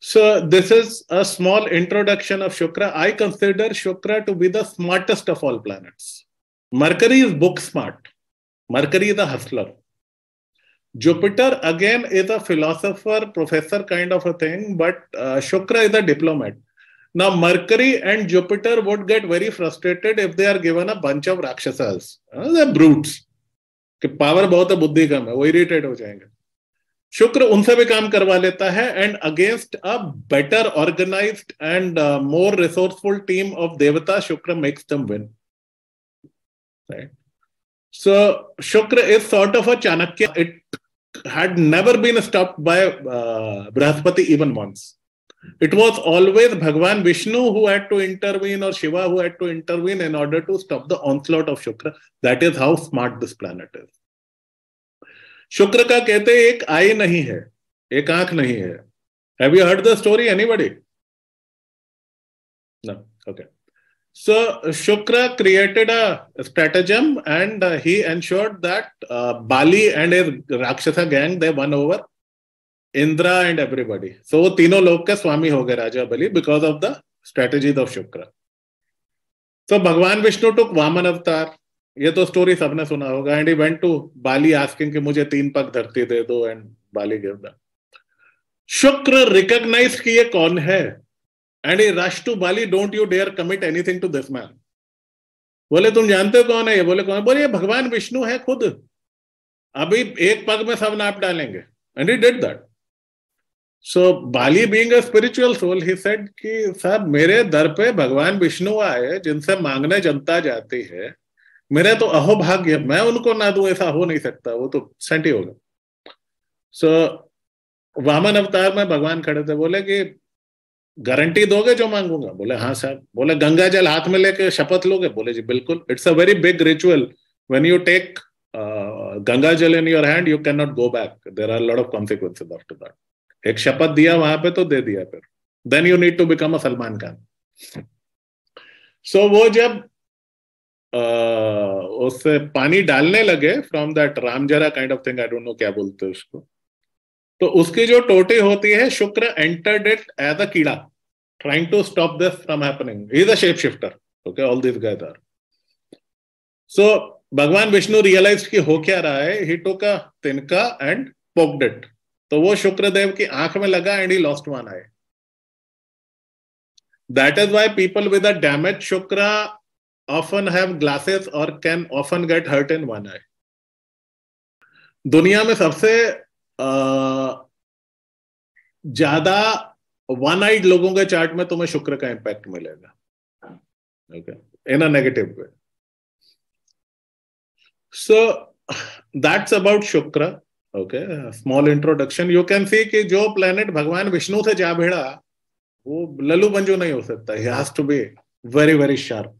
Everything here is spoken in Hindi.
So this is a small introduction of Shukra. I consider Shukra to be the smartest of all planets. Mercury is book smart. Mercury is a hustler. Jupiter again is a philosopher, professor kind of a thing, but uh, Shukra is a diplomat. Now, Mercury and Jupiter would get very frustrated if they are given a bunch of Rakshasas. Uh, they're brutes. कि पावर बहुत है बुद्धि कम है वो इरिटेट हो जाएंगे शुक्र उनसे भी काम करवा लेता है and against a better organized and more resourceful team of devta Shukra makes them win so Shukra is sort of a Chanakya it had never been stop by Brihaspati even once it was always Bhagwan Vishnu who had to intervene और Shiva who had to intervene in order to stop the onslaught of Shukra that is how smart this planet is Shukra का कहते एक आई नहीं है, एक आँख नहीं है। Have you heard the story anybody okay so Shukra created a stratagem and he ensured that Bali and a rakshasa gang they won over Indra and everybody so वो तीनों लोग के स्वामी हो गए राजा Bali because of the strategy of Shukra. So Bhagwan Vishnu टुक वामन अवतार ये तो स्टोरी सबने सुना होगा। And he went to Bali asking कि मुझे तीन पग धरती दे दो and Bali give the Shukra recognize कि ये कौन है? And he rush to Bali don't you dare commit anything to this man बोले, तुम जानते हो कौन है ये? बोले, कौन है? बोले, ये भगवान विष्णु है खुद। अभी एक पग में सब नाप डालेंगे। And he did that so Bali being a spiritual soul he said कि साहब मेरे दर पे भगवान विष्णु आए जिनसे मांगने जनता जाती है। मेरा तो अहोभाग्य मैं उनको ना दू ऐसा हो नहीं सकता वो तो सेंटी होगा सो so, वामन अवतार में भगवान खड़े थे बोले कि गारंटी दोगे जो मांगूँगा? बोले हाँ साहब। बोले गंगा जल हाथ में लेके शपथ लोगे? बोले जी बिल्कुल। It's a very big ritual when you take Ganga jal in your hand you can not go back there are lot of consequences after that एक शपथ दिया वहाँ पे तो दे दिया फिर। Then you need to become a Salman Khan. So वो जब उससे पानी डालने लगे from that रामजरा kind of thing I don't know क्या बोलते हैं उसको। तो उसकी जो टोटी होती है, शुक्र entered it as a keeda trying to stop this from happening is a shape shifter okay all this are so Bhagwan Vishnu realize की हो क्या रहा है ही टुक अ तिनका एंड पोक्ड इट तो वो शुक्रदेव की आँख में लगा and he lost one eye that is why people with a damage Shukra often have glasses or can often get hurt in one eye. दुनिया में सबसे ज़्यादा वन आइड लोगों के चार्ट में तुम्हें शुक्र का इंपैक्ट मिलेगा। Okay in a negative way so that's about Shukra. Okay small introduction you can see कि जो प्लेनेट भगवान विष्णु से जा भिड़ा, वो लल्लू बंजू नहीं हो सकता। He has to be very very sharp